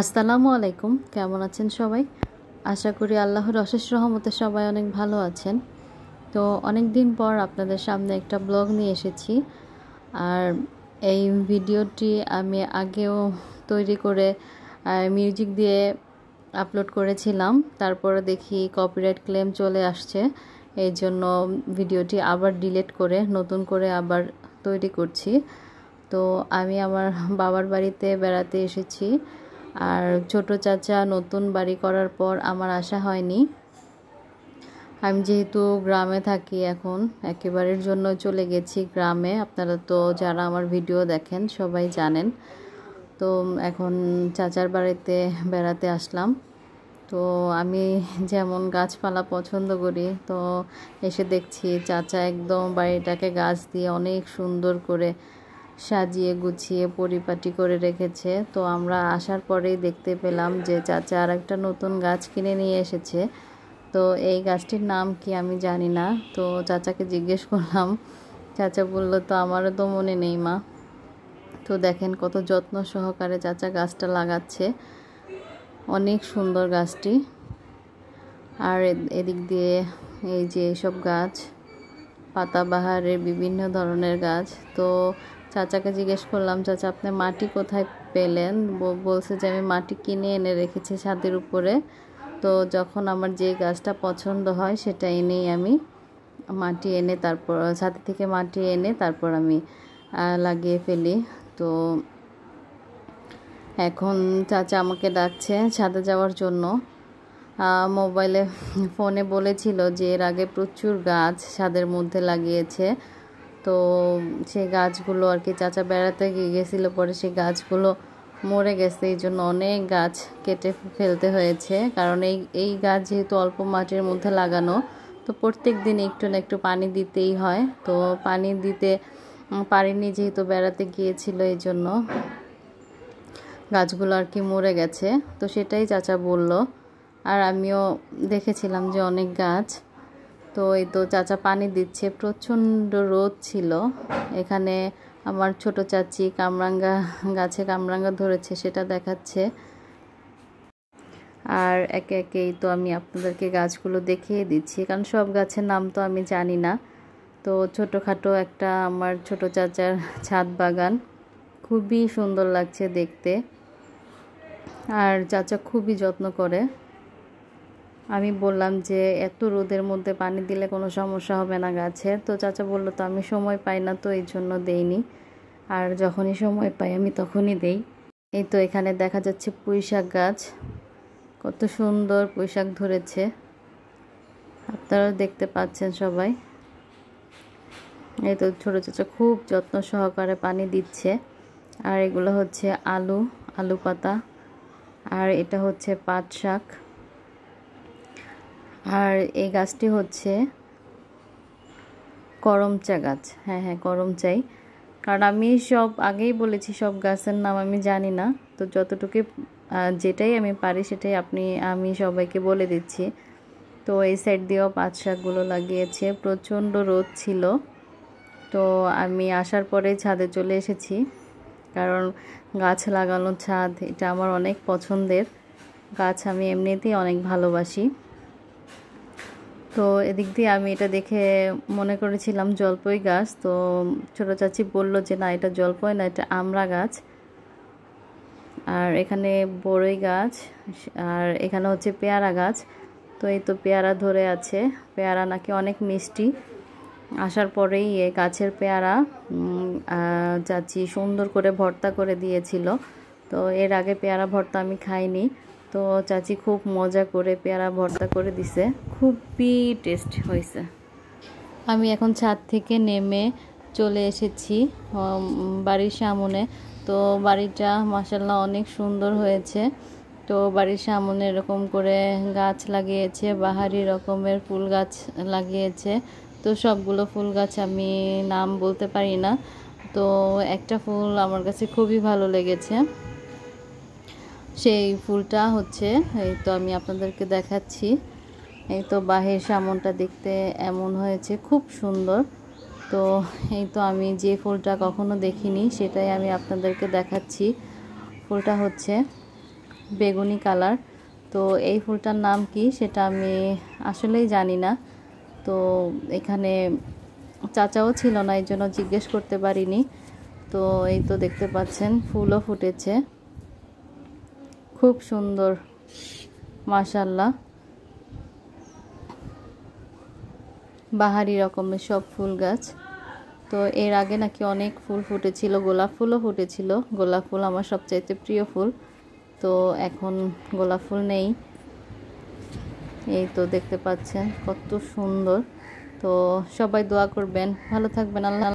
আসসালামু আলাইকুম। কেমন আছেন সবাই? আশা করি আল্লাহর অশেষ রহমতে সবাই অনেক ভালো আছেন। তো অনেক দিন পর আপনাদের সামনে একটা ব্লগ নিয়ে এসেছি। আর এই ভিডিওটি আমি আগেও তৈরি করে মিউজিক দিয়ে আপলোড করেছিলাম। তারপরে দেখি কপিরাইট ক্লেম চলে আসছে। এই জন্য ভিডিওটি আবার ডিলিট করে, নতুন করে আবার তৈরি করছি। তো আমি আমার বাবার বাড়িতে বেড়াতে এসেছি। আর ছোট চাচা নতুন বাড়ি করার পর আমার আশা হয়নি। আমি যেহেতু গ্রামে থাকি এখন, একেবারের জন্য চলে গেছি গ্রামে। আপনারা তো যারা আমার ভিডিও দেখেন সবাই জানেন। তো এখন চাচার বাড়িতে বেড়াতে আসলাম। তো আমি যেমন গাছপালা পছন্দ করি, তো এসে দেখছি চাচা একদম বাড়িটাকে গাছ দিয়ে অনেক সুন্দর করে সাজিয়ে গুছিয়ে পরিপাটি করে রেখেছে। তো আমরা আসার পরেই দেখতে পেলাম যে চাচা আর একটা নতুন গাছ কিনে নিয়ে এসেছে। তো এই গাছটির নাম কি আমি জানি না। তো চাচাকে জিজ্ঞেস করলাম। চাচা বলল, তো আমারও তো মনে নেই মা। তো দেখেন কত যত্ন সহকারে চাচা গাছটা লাগাচ্ছে। অনেক সুন্দর গাছটি। আর এদিক দিয়ে এই যে সব গাছ, পাতাবাহারের বিভিন্ন ধরনের গাছ। তো চাচাকে জিজ্ঞেস করলাম, চাচা, আপনি মাটি কোথায় পেলেন? বলছে যে, আমি মাটি কিনে এনে রেখেছি ছাদের উপরে। তো যখন আমার যে গাছটা পছন্দ হয়, সেটা এনেই আমি মাটি এনে তারপর ছাদের থেকে মাটি এনে তারপর আমি লাগিয়ে ফেলি। তো এখন চাচা আমাকে ডাকছে ছাদে যাওয়ার জন্য। মোবাইলে, ফোনে বলেছিল যে, এর আগে প্রচুর গাছ ছাদের মধ্যে লাগিয়েছে। তো সেই গাছগুলো আর কি চাচা বেড়াতে গিয়ে গেছিল, পরে সেই গাছগুলো মরে গেছে। এই জন্য অনেক গাছ কেটে ফেলতে হয়েছে। কারণ এই এই গাছ যেহেতু অল্প মাটির মধ্যে লাগানো, তো প্রত্যেক দিন একটু না একটু পানি দিতেই হয়। তো পানি দিতে পারিনি যেহেতু বেড়াতে গিয়েছিল, এই জন্য গাছগুলো আর কি মরে গেছে। তো সেটাই চাচা বলল। আর আমিও দেখেছিলাম যে অনেক গাছ তো এই তো চাচা পানি দিচ্ছে। প্রচণ্ড রোদ ছিল। এখানে আমার ছোট চাচি কামরাঙ্গা, গাছে কামরাঙ্গা ধরেছে, সেটা দেখাচ্ছে। আর একে একেই তো আমি আপনাদেরকে গাছগুলো দেখিয়ে দিচ্ছি। কারণ সব গাছের নাম তো আমি জানি না। তো ছোটোখাটো একটা আমার ছোট চাচার ছাদ বাগান। খুবই সুন্দর লাগছে দেখতে। আর চাচা খুবই যত্ন করে। আমি বললাম যে, এত রোদের মধ্যে পানি দিলে কোনো সমস্যা হবে না গাছের তো চাচা বলল, তো আমি সময় পাই না তো, এই জন্য দেইনি। আর যখনই সময় পাই, আমি তখনই দেই। এই তো এখানে দেখা যাচ্ছে পুঁই শাক গাছ। কত সুন্দর পুঁই শাক ধরেছে। আপনারাও দেখতে পাচ্ছেন সবাই। এই তো ছোটো চাচা খুব যত্ন সহকারে পানি দিচ্ছে। আর এগুলো হচ্ছে আলু আলু পাতা। আর এটা হচ্ছে পাট শাক। আর এই গাছটি হচ্ছে করমচা গাছ। হ্যাঁ হ্যাঁ করমচাই কারণ আমি সব আগেই বলেছি, সব গাছের নাম আমি জানি না। তো যতটুকু যেটাই আমি পারি সেটাই আপনি, আমি সবাইকে বলে দিচ্ছি। তো এই সাইড দিয়েও পাঁচ শাকগুলো লাগিয়েছে। প্রচণ্ড রোদ ছিল। তো আমি আসার পরে ছাদে চলে এসেছি। কারণ গাছ লাগানো ছাদ, এটা আমার অনেক পছন্দের। গাছ আমি এমনিতেই অনেক ভালোবাসি। তো এদিক দিয়ে আমি এটা দেখে মনে করেছিলাম জলপই গাছ। তো ছোটো চাচি বলল যে, না, এটা জলপই না, এটা আমড়া গাছ। আর এখানে বড়ই গাছ, আর এখানে হচ্ছে পেয়ারা গাছ। তো এই তো পেয়ারা ধরে আছে। পেয়ারা নাকি অনেক মিষ্টি। আসার পরেই এ গাছের পেয়ারা চাচি সুন্দর করে ভর্তা করে দিয়েছিল। তো এর আগে পেয়ারা ভর্তা আমি খাইনি। তো চাচি খুব মজা করে পেয়ারা ভর্তা করে দিছে। খুবই টেস্ট হয়েছে। আমি এখন ছাদ থেকে নেমে চলে এসেছি বাড়ির সামনে। তো বাড়িটা মাসাল্লাহ অনেক সুন্দর হয়েছে। তো বাড়ির সামনে এরকম করে গাছ লাগিয়েছে, বাহারি রকমের ফুল গাছ লাগিয়েছে। তো সবগুলো ফুল গাছ আমি নাম বলতে পারি না। তো একটা ফুল আমার কাছে খুবই ভালো লেগেছে। সেই ফুলটা হচ্ছে, এই তো আমি আপনাদেরকে দেখাচ্ছি। এই তো বাহির সামনটা দেখতে এমন হয়েছে, খুব সুন্দর। তো এই তো আমি যে ফুলটা কখনো দেখিনি, সেটাই আমি আপনাদেরকে দেখাচ্ছি। ফুলটা হচ্ছে বেগুনি কালার। তো এই ফুলটার নাম কি সেটা আমি আসলেই জানি না। তো এখানে চাচাও ছিল না এই জন্য জিজ্ঞেস করতে পারিনি। তো এই তো দেখতে পাচ্ছেন, ফুলও ফুটেছে। খুব সুন্দর মাশাল্লাহ বাহারি রকমের সব ফুল গাছ। তো এর আগে নাকি অনেক ফুল ফুটেছিল, গোলাপ ফুলও ফুটেছিল। গোলাপ ফুল আমার সবচাইতে প্রিয় ফুল। তো এখন গোলাপ ফুল নেই। এই তো দেখতে পাচ্ছেন কত সুন্দর। তো সবাই দোয়া করবেন। ভালো থাকবেন, আল্লাহ